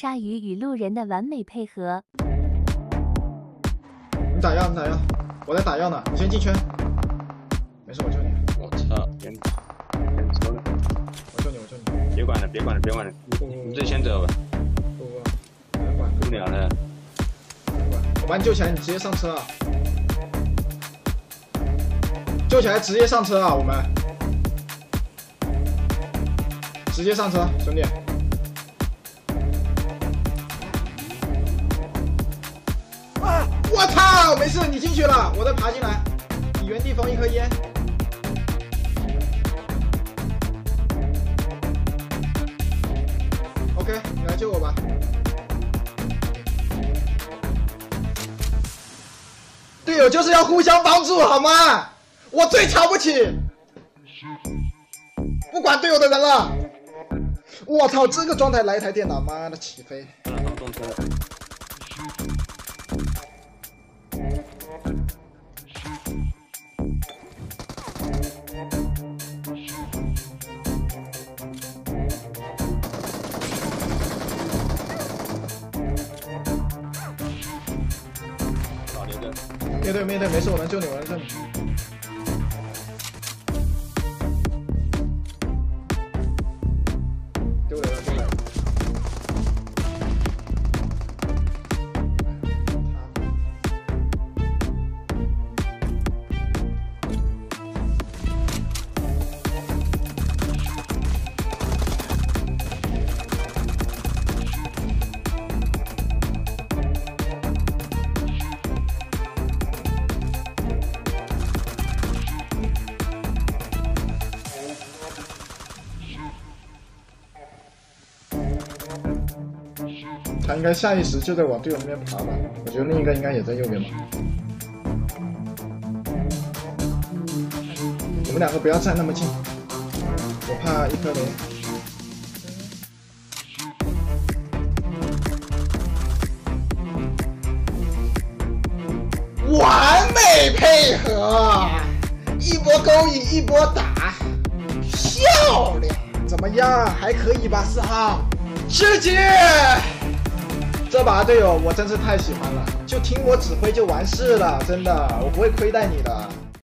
鲨鱼与路人的完美配合。你打药，你打药，我在打药呢，你先进圈。没事，我救你。我操，连连抽了，我救你，我救你。别管了，别管了，别管了，你你自己先走吧，不不，不能管，不了了。我把你救起来，你直接上车啊！救起来，直接上车啊！我们直接上车，兄弟。没事，你进去了，我再爬进来。你原地封一颗烟。OK，你来救我吧。队友就是要互相帮助，好吗？我最瞧不起不管队友的人了。我操，这个状态来一台电脑，妈的起飞！面对面对，没事，我能救你，我能救你。他应该下意识就在往队友那边爬吧，我觉得另一个应该也在右边吧。你们两个不要站那么近，我怕一颗雷。完美配合，一波勾引，一波打，漂亮！怎么样？还可以吧，四号，吃鸡！这把队友我真是太喜欢了，就听我指挥就完事了，真的，我不会亏待你的。